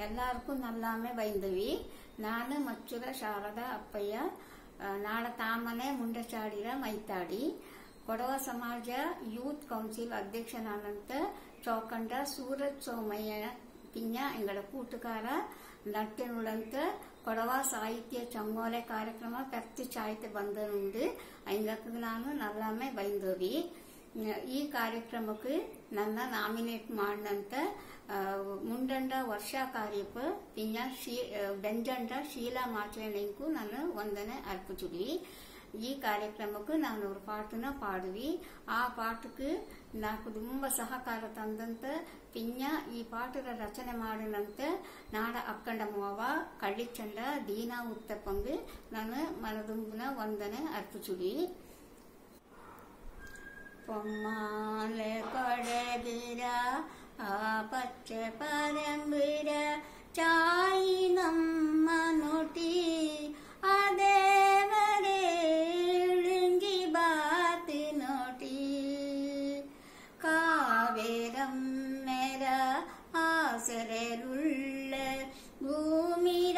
ಎಲ್ಲರಿಗೂ ನಲ್ಲಾಮೆ ಬೈಂದವಿ ನಾನು ಮಚ್ಚುರ ಶಾರದಾ ಅಪ್ಪಯ್ಯ ಆ, ನಾಡ ತಾಮನೆ ಮುಂಡಚಾಡಿರ ಮೈತಾಡಿ ಕೊಡವ ಸಮಾಜ ಯೂತ್ ಕೌನ್ಸಿಲ್ ಅಧ್ಯಕ್ಷನಾದಂತ ಚೌಕಂಡ ಸೂರಜ್ ಸೋಮಯ್ಯ ಪಿಂಜ ಎಂಗಡ ಕೂಟುಕಾರ ನಟ್ಟಿನುಳಂತ ಕೊಡವ ಸಾಹಿತ್ಯ ಚಂಗೋಲೆ ಕಾರ್ಯಕ್ರಮ ಪ್ರತಿ ಸಾಹಿತ್ಯ ಬಂದನುಂಡು ಐಂಗಕ್ಕೆ ನಾನು ನಲ್ಲಾಮೆ ಬೈಂದವಿ ಈ ಕಾರ್ಯಕ್ರಮಕ್ಕೆ ನನ್ನ ನಾಮಿನೇಟ್ ಮಾಡಿದಂತ ಮುಂಡಂಡ ವರ್ಷಾ ಕಾರ್ಯಪ್ಪ ಪಿಂಜ ಶೀ ಬೆಂಜಂಡ ಶೀಲಾ ಮಾಚೇಣಿಗೂ ನಾನು ವಂದನೆ ಅರ್ಪಿಸಿದ್ವಿ ಈ ಕಾರ್ಯಕ್ರಮಕ್ಕೆ ನಾನು ಒಂದು ಪಾಠನ ಆ ಪಾಟಕ್ಕೆ ನಾಲ್ಕು ತುಂಬ ಸಹಕಾರ ತಂದಂತ ಪಿಂಜ ಈ ಪಾಠದ ರಚನೆ ಮಾಡಿದಂತ ನಾಡ ಅಕ್ಕಂಡ ಮಾವ ಕಳ್ಳಿಚಂಡ, ದೀನಾ ಉತ್ತಪ್ಪಂಗೆ ನಾನು ಮನದುಂಬಿನ ವಂದನೆ ಅರ್ಪಿಸಿದ್ವಿ പൊമ്മാലെ കൊടകിര ആ പച്ച പരമ്പിര ചായി നമ്മ നൊട്ടി അതേവരെ ബാത്ത് നൊട്ടി. കാവേരം മേര ആസരരുള്ള ഭൂമിര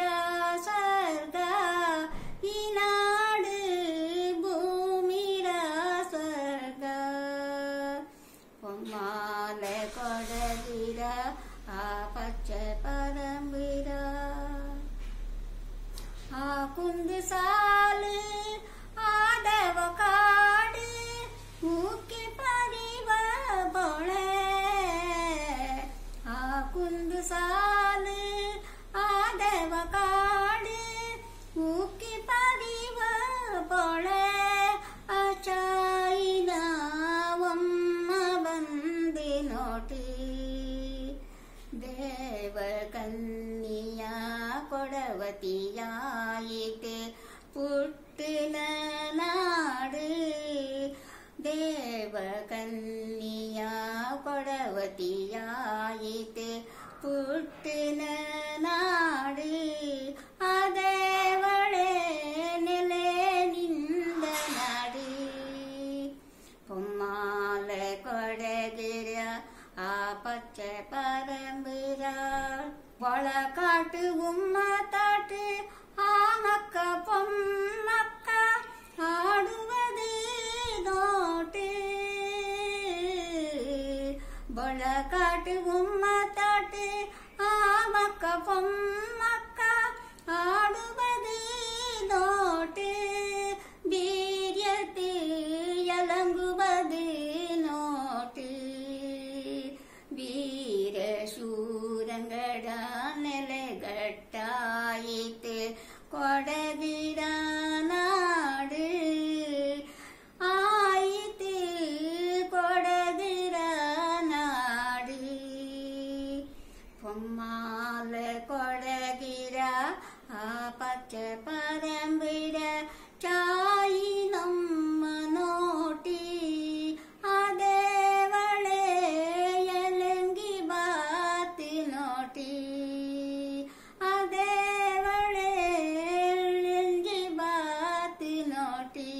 काले कोड दीरा आपच्चे परमीरा आ कुंड सा பரதியாயிட்டு புட்டுல நாடு தேவ கன்னியா படவதியாயிட்டு புட்டுன வள காட்டு உம்மா தாட்டு ஆமக்க பொம்மக்க ஆடுவது நோட்டு. வீரியத்து இலங்குவது நோட்டு. வீர சூரங்கட நிலைகட்டாயித்து கொடை കൊടകിര ആ പച്ച പറമ്പിട ചായി നമ്മ നോട്ടി. അതേവളെയലങ്കി ബാത്തി നോട്ടി. അതേവളെയലങ്കി ബാത്തി നോട്ടി.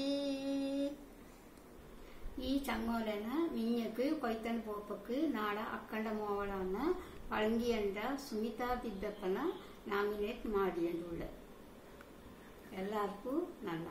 ഈ ചങ്ങോലന മിഞ്ഞക്ക് കൊയ്ത്തൻ പോപ്പക്ക് നാളെ അക്കണ്ട മോവളാണ് ಪಳಂಗಿಯಂಡ ಸುಮಿತಾ ದಿದ್ದಪ್ಪನ ನಾಮಿನೇಟ್ ಮಾಡಿ ಅಂದುಳ್ಳ ಎಲ್ಲರಿಗೂ ನನ್ನ